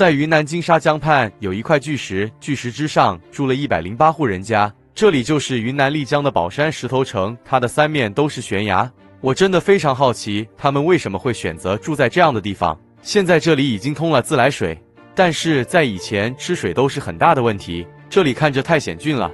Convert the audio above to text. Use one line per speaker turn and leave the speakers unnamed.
在云南金沙江畔有一块巨石巨石之上住了一百零八户人家。这里就是云南丽江的宝山石头城它的三面都是悬崖。我真的非常好奇他们为什么会选择住在这样的地方。现在这里已经通了自来水但是在以前吃水都是很大的问题这里看着太险峻了